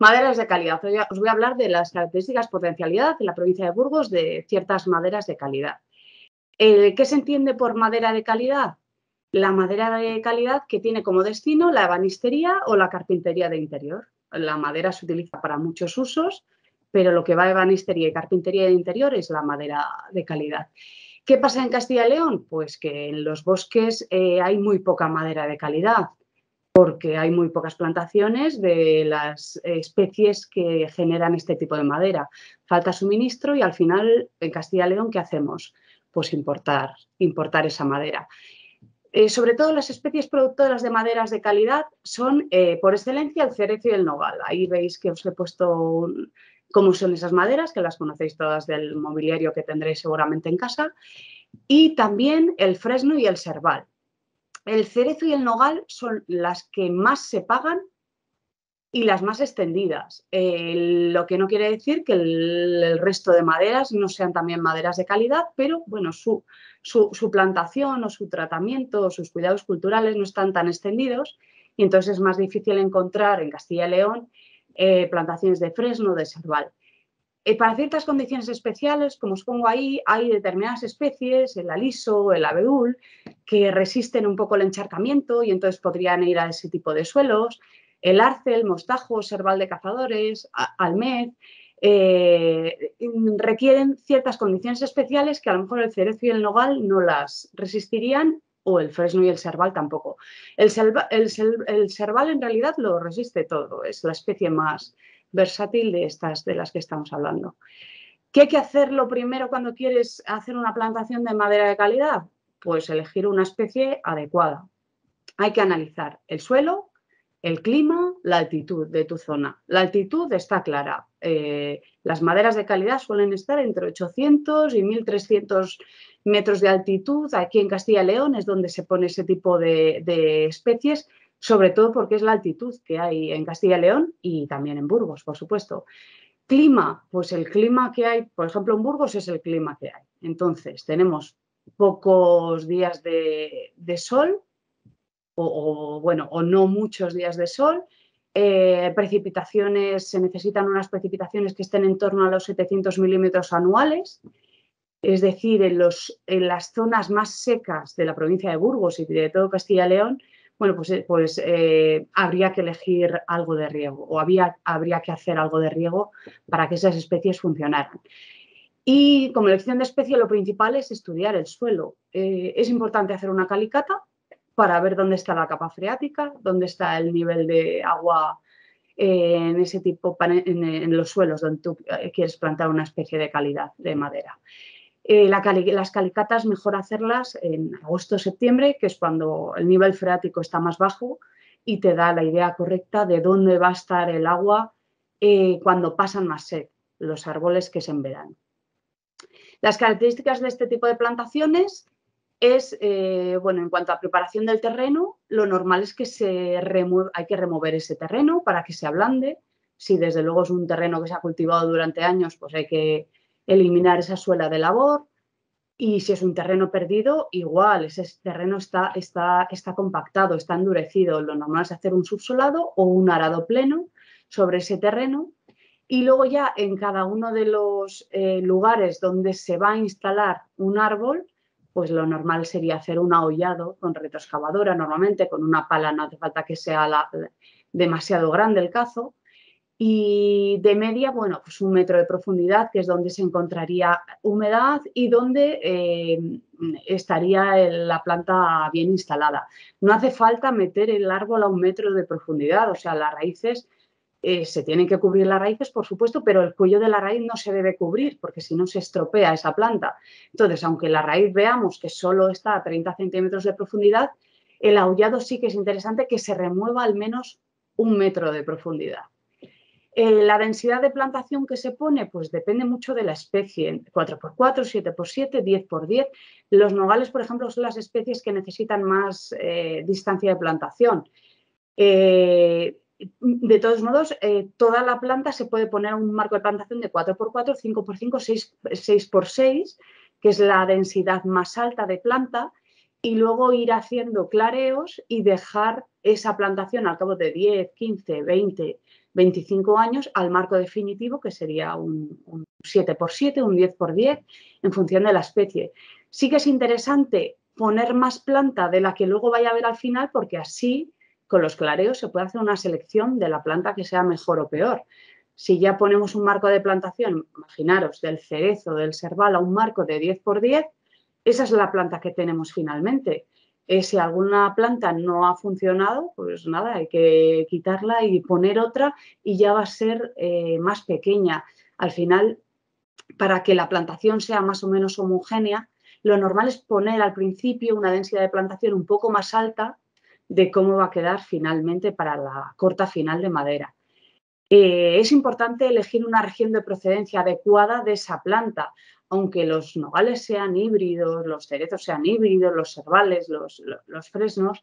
Maderas de calidad. Os voy a hablar de las características potencialidad en la provincia de Burgos de ciertas maderas de calidad. Eh, ¿Qué se entiende por madera de calidad? La madera de calidad que tiene como destino la ebanistería o la carpintería de interior. La madera se utiliza para muchos usos, pero lo que va a ebanistería y carpintería de interior es la madera de calidad. ¿Qué pasa en Castilla y León? Pues que en los bosques eh, hay muy poca madera de calidad, porque hay muy pocas plantaciones de las especies que generan este tipo de madera. Falta suministro y al final en Castilla y León, ¿qué hacemos? Pues importar, importar esa madera. Eh, sobre todo las especies productoras de maderas de calidad son eh, por excelencia el cerezo y el nogal. Ahí veis que os he puesto cómo son esas maderas, que las conocéis todas del mobiliario que tendréis seguramente en casa, y también el fresno y el serval. El cerezo y el nogal son las que más se pagan y las más extendidas, lo que no quiere decir que el, resto de maderas no sean también maderas de calidad, pero bueno, su, plantación o su tratamiento o sus cuidados culturales no están tan extendidos y entonces es más difícil encontrar en Castilla y León eh, plantaciones de fresno, de serval. Eh, para ciertas condiciones especiales, como os pongo ahí, hay determinadas especies, el aliso, el abeul, que resisten un poco el encharcamiento y entonces podrían ir a ese tipo de suelos. El arce, el mostajo, serval de cazadores, almez, eh, requieren ciertas condiciones especiales que a lo mejor el cerezo y el nogal no las resistirían o el fresno y el serval tampoco. El, el, serval en realidad lo resiste todo, es la especie más versátil de estas de las que estamos hablando. ¿Qué hay que hacer lo primero cuando quieres hacer una plantación de madera de calidad? Pues elegir una especie adecuada. Hay que analizar el suelo, el clima, la altitud de tu zona. La altitud está clara. Eh, las maderas de calidad suelen estar entre 800 y 1300 metros de altitud. Aquí en Castilla y León es donde se pone ese tipo de, especies, sobre todo porque es la altitud que hay en Castilla y León y también en Burgos, por supuesto. Clima, pues el clima que hay, por ejemplo, en Burgos es el clima que hay. Entonces, tenemos pocos días de sol, o, bueno, o no muchos días de sol. Eh, precipitaciones, se necesitan unas precipitaciones que estén en torno a los 700 milímetros anuales, es decir, en, los, en, las zonas más secas de la provincia de Burgos y de todo Castilla y León, bueno, pues, eh, pues eh, habría que elegir algo de riego o había, habría que hacer algo de riego para que esas especies funcionaran. Y como elección de especie, lo principal es estudiar el suelo. es importante hacer una calicata para ver dónde está la capa freática, dónde está el nivel de agua eh, en ese tipo, en, los suelos donde tú eh, quieres plantar una especie de calidad de madera. Eh, las calicatas mejor hacerlas en agosto o septiembre, que es cuando el nivel freático está más bajo y te da la idea correcta de dónde va a estar el agua cuando pasan más sed los árboles que se en verano. Las características de este tipo de plantaciones es, eh, bueno, en cuanto a preparación del terreno, lo normal es que se hay que remover ese terreno para que se ablande. Si desde luego es un terreno que se ha cultivado durante años, pues hay que eliminar esa suela de labor. Y si es un terreno perdido, igual, ese terreno está, está, está compactado, está endurecido. Lo normal es hacer un subsolado o un arado pleno sobre ese terreno. Y luego ya en cada uno de los eh, lugares donde se va a instalar un árbol, pues lo normal sería hacer un ahollado con retroexcavadora, normalmente con una pala, no hace falta que sea demasiado grande el cazo. Y de media, bueno, pues un metro de profundidad, que es donde se encontraría humedad y donde eh, estaría la planta bien instalada. No hace falta meter el árbol a un metro de profundidad, o sea, las raíces eh, se tienen que cubrir las raíces, por supuesto, pero el cuello de la raíz no se debe cubrir porque si no se estropea esa planta. Entonces, aunque la raíz veamos que solo está a 30 centímetros de profundidad, el aullado sí que es interesante que se remueva al menos un metro de profundidad. Eh, la densidad de plantación que se pone, pues depende mucho de la especie, 4x4, 7x7, 10x10. Los nogales, por ejemplo, son las especies que necesitan más eh, distancia de plantación. De todos modos, eh, toda la planta se puede poner un marco de plantación de 4x4, 5x5, 6, x 6 que es la densidad más alta de planta. y luego ir haciendo clareos y dejar esa plantación al cabo de 10, 15, 20, 25 años al marco definitivo, que sería un, 7x7, un 10x10, en función de la especie. Sí que es interesante poner más planta de la que luego vaya a ver al final, porque así con los clareos se puede hacer una selección de la planta que sea mejor o peor. Si ya ponemos un marco de plantación, imaginaros, del cerezo, del serval a un marco de 10 por 10, esa es la planta que tenemos finalmente. Eh, si alguna planta no ha funcionado, pues nada, hay que quitarla y poner otra y ya va a ser eh, más pequeña. Al final, para que la plantación sea más o menos homogénea, lo normal es poner al principio una densidad de plantación un poco más alta de cómo va a quedar finalmente para la corta final de madera. Eh, es importante elegir una región de procedencia adecuada de esa planta, aunque los nogales sean híbridos, los cerezos sean híbridos, los cervales, los, fresnos,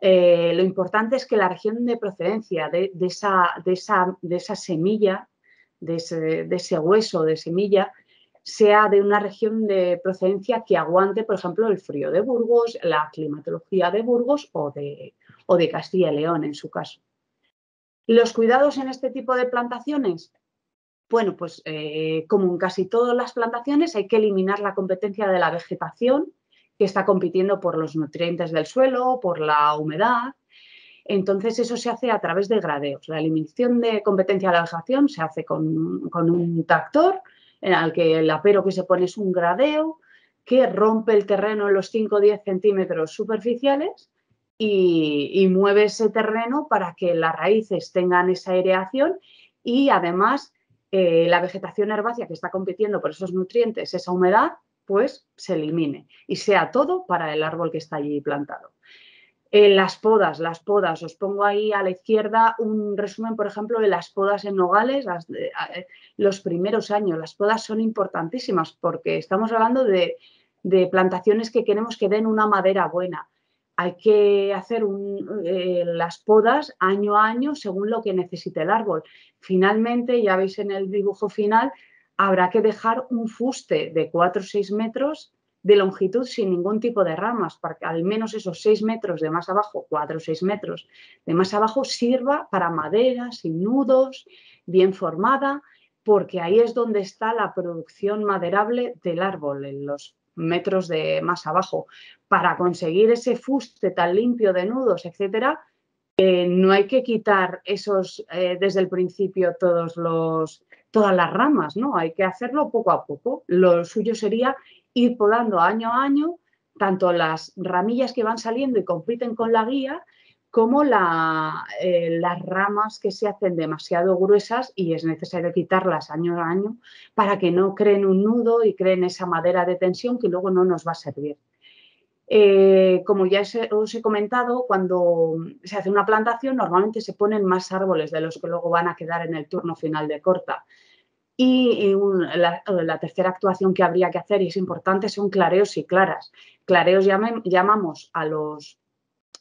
eh, lo importante es que la región de procedencia de, esa, semilla, de ese, hueso de semilla, sea de una región de procedencia que aguante, por ejemplo, el frío de Burgos, la climatología de Burgos o de, o de Castilla y León en su caso. Los cuidados en este tipo de plantaciones, bueno, pues eh, como en casi todas las plantaciones hay que eliminar la competencia de la vegetación que está compitiendo por los nutrientes del suelo, por la humedad. Entonces eso se hace a través de gradeos. La eliminación de competencia de la vegetación se hace con, un tractor en el que el apero que se pone es un gradeo que rompe el terreno en los 5 o 10 centímetros superficiales y, y, mueve ese terreno para que las raíces tengan esa aireación y además eh, la vegetación herbácea que está compitiendo por esos nutrientes, esa humedad, pues se elimine y sea todo para el árbol que está allí plantado. Eh, las podas, las podas, os pongo ahí a la izquierda un resumen, por ejemplo, de las podas en nogales, eh, los primeros años. Las podas son importantísimas porque estamos hablando de plantaciones que queremos que den una madera buena hay que hacer eh, las podas año a año según lo que necesite el árbol. Finalmente, ya veis en el dibujo final, habrá que dejar un fuste de 4 o 6 metros de longitud sin ningún tipo de ramas, para que al menos esos 6 metros de más abajo, 4 o 6 metros de más abajo, sirva para madera, sin nudos, bien formada, porque ahí es donde está la producción maderable del árbol, en los metros de más abajo. Para conseguir ese fuste tan limpio de nudos, etcétera, eh, no hay que quitar esos eh, desde el principio todos los, todas las ramas, ¿no? Hay que hacerlo poco a poco. Lo suyo sería ir podando año a año tanto las ramillas que van saliendo y compiten con la guía, como eh, las ramas que se hacen demasiado gruesas y es necesario quitarlas año a año para que no creen un nudo y creen esa madera de tensión que luego no nos va a servir. Eh, como ya os he comentado, cuando se hace una plantación normalmente se ponen más árboles de los que luego van a quedar en el turno final de corta. Y, la, tercera actuación que habría que hacer y es importante son clareos y claras. Clareos llamamos a los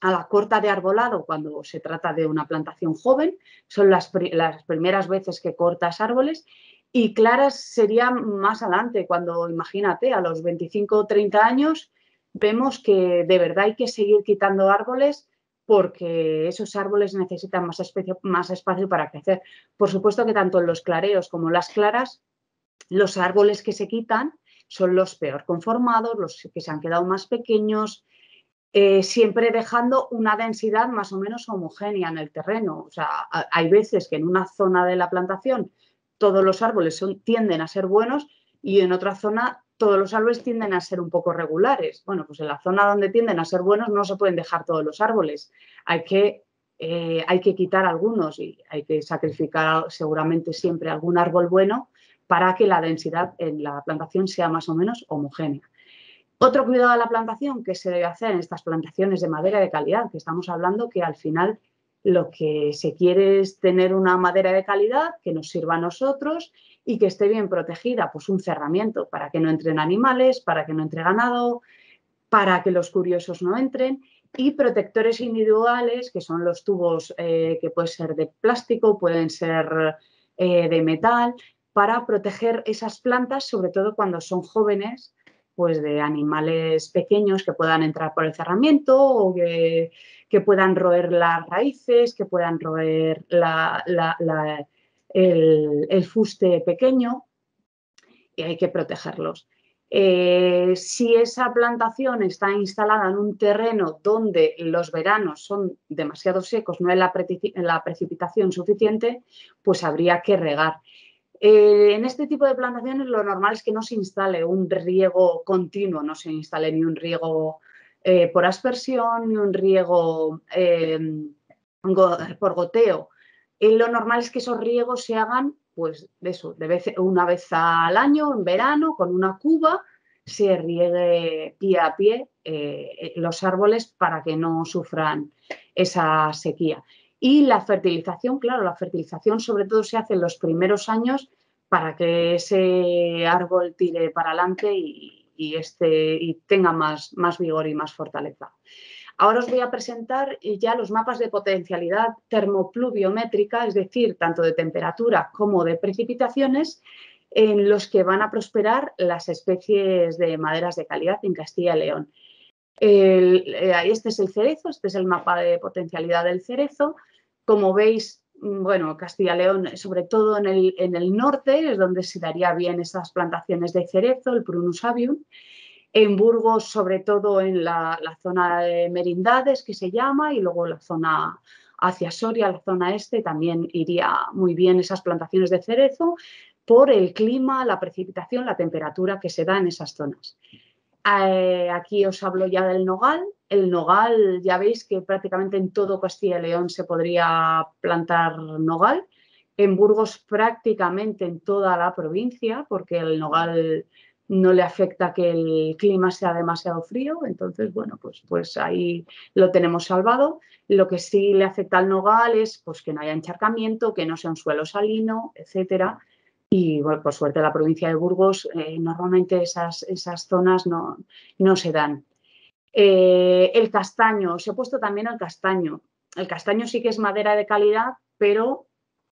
a la corta de arbolado cuando se trata de una plantación joven, son las, las, primeras veces que cortas árboles y claras sería más adelante, cuando imagínate, a los 25 o 30 años vemos que de verdad hay que seguir quitando árboles porque esos árboles necesitan más, más espacio para crecer. Por supuesto que tanto en los clareos como las claras, los árboles que se quitan son los peor conformados, los que se han quedado más pequeños, eh, siempre dejando una densidad más o menos homogénea en el terreno. O sea, hay veces que en una zona de la plantación todos los árboles tienden a ser buenos y en otra zona todos los árboles tienden a ser un poco regulares. Bueno, pues en la zona donde tienden a ser buenos no se pueden dejar todos los árboles. Hay que, eh, hay que quitar algunos y hay que sacrificar seguramente siempre algún árbol bueno para que la densidad en la plantación sea más o menos homogénea. Otro cuidado de la plantación que se debe hacer en estas plantaciones de madera de calidad, que estamos hablando que al final lo que se quiere es tener una madera de calidad que nos sirva a nosotros y que esté bien protegida, pues un cerramiento para que no entren animales, para que no entre ganado, para que los curiosos no entren y protectores individuales que son los tubos eh, que pueden ser de plástico, pueden ser eh, de metal, para proteger esas plantas, sobre todo cuando son jóvenes pues, de animales pequeños que puedan entrar por el cerramiento o que, puedan roer las raíces, que puedan roer el, fuste pequeño y hay que protegerlos. Eh, si esa plantación está instalada en un terreno donde los veranos son demasiado secos, no hay la, precipitación suficiente, pues habría que regar. Eh, en este tipo de plantaciones lo normal es que no se instale un riego continuo, no se instale ni un riego eh, por aspersión ni un riego por goteo. lo normal es que esos riegos se hagan pues de eso, de vez, una vez al año, en verano, con una cuba, se riegue pie a pie eh, los árboles para que no sufran esa sequía. Y la fertilización, claro, la fertilización sobre todo se hace en los primeros años para que ese árbol tire para adelante y, este, y tenga más, más vigor y más fortaleza. Ahora os voy a presentar ya los mapas de potencialidad termopluviométrica, es decir, tanto de temperatura como de precipitaciones, en los que van a prosperar las especies de maderas de calidad en Castilla y León. Eh, este es el cerezo, este es el mapa de potencialidad del cerezo. Como veis, mm, bueno, Castilla y León, sobre todo en el, norte, es donde se daría bien esas plantaciones de cerezo, el Prunus avium. En Burgos, sobre todo en la, zona de Merindades, que se llama, y luego la zona hacia Soria, la zona este, también iría muy bien esas plantaciones de cerezo por el clima, la precipitación, la temperatura que se da en esas zonas. Eh, aquí os hablo ya del nogal. El nogal, ya veis que prácticamente en todo Castilla y León se podría plantar nogal. En Burgos prácticamente en toda la provincia, porque el nogal no le afecta que el clima sea demasiado frío, entonces, bueno, pues, pues ahí lo tenemos salvado. Lo que sí le afecta al nogal es pues, que no haya encharcamiento, que no sea un suelo salino, etcétera. Y bueno, por suerte la provincia de Burgos, eh, normalmente esas, esas zonas no, no se dan. Eh, el castaño, os he puesto también el castaño. El castaño sí que es madera de calidad, pero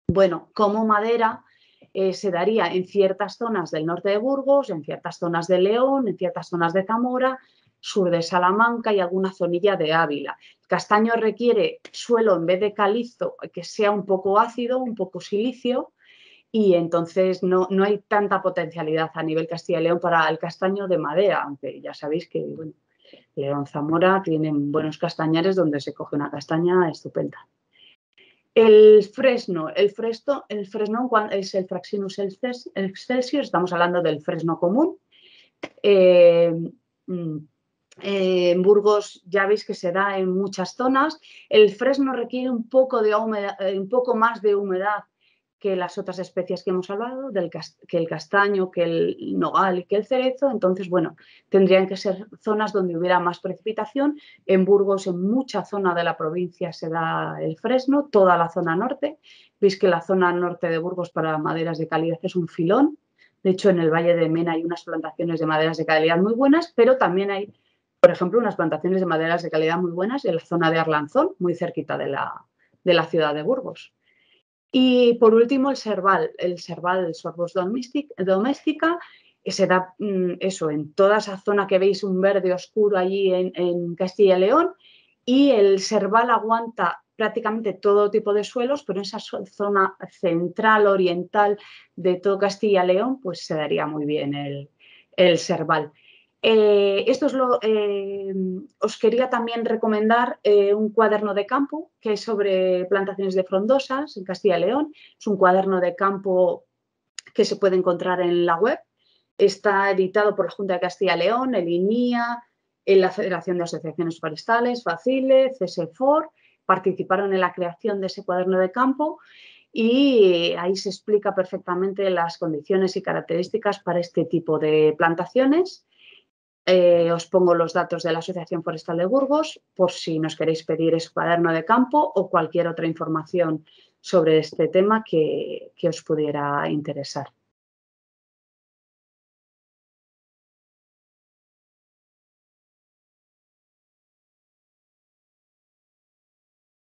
bueno, como madera eh, se daría en ciertas zonas del norte de Burgos, en ciertas zonas de León, en ciertas zonas de Zamora, sur de Salamanca y alguna zonilla de Ávila. El castaño requiere suelo en vez de calizo que sea un poco ácido, un poco silicio y entonces no, no hay tanta potencialidad a nivel Castilla y León para el castaño de madera, aunque ya sabéis que León Zamora tienen buenos castañares donde se coge una castaña estupenda. El fresno, el fresno, el fresno es el Fraxinus excelsior, estamos hablando del fresno común. Eh, mm, eh, en Burgos ya veis que se da en muchas zonas. El fresno requiere un poco, de eh, un poco más de humedad que las otras especies que hemos hablado, del que el castaño, que el nogal y que el cerezo. Entonces, bueno, tendrían que ser zonas donde hubiera más precipitación. En Burgos, en mucha zona de la provincia se da el fresno, toda la zona norte. Veis que la zona norte de Burgos para maderas de calidad es un filón. De hecho, en el Valle de Mena hay unas plantaciones de maderas de calidad muy buenas, pero también hay, por ejemplo, unas plantaciones de maderas de calidad muy buenas en la zona de Arlanzón, muy cerquita de la, de la ciudad de Burgos. Y por último, el serval, el serval sorbos doméstica, que se da mm, eso en toda esa zona que veis un verde oscuro allí en, Castilla y León. Y el serval aguanta prácticamente todo tipo de suelos, pero en esa zona central, oriental de todo Castilla y León, pues se daría muy bien el, el serval. Eh, esto es lo, eh, os quería también recomendar eh, un cuaderno de campo que es sobre plantaciones de frondosas en Castilla y León. Es un cuaderno de campo que se puede encontrar en la web. Está editado por la Junta de Castilla y León, el INIA, la Federación de Asociaciones Forestales, Facile, CSFOR. Participaron en la creación de ese cuaderno de campo y ahí se explica perfectamente las condiciones y características para este tipo de plantaciones eh, os pongo los datos de la Asociación Forestal de Burgos por si nos queréis pedir ese cuaderno de campo o cualquier otra información sobre este tema que os pudiera interesar.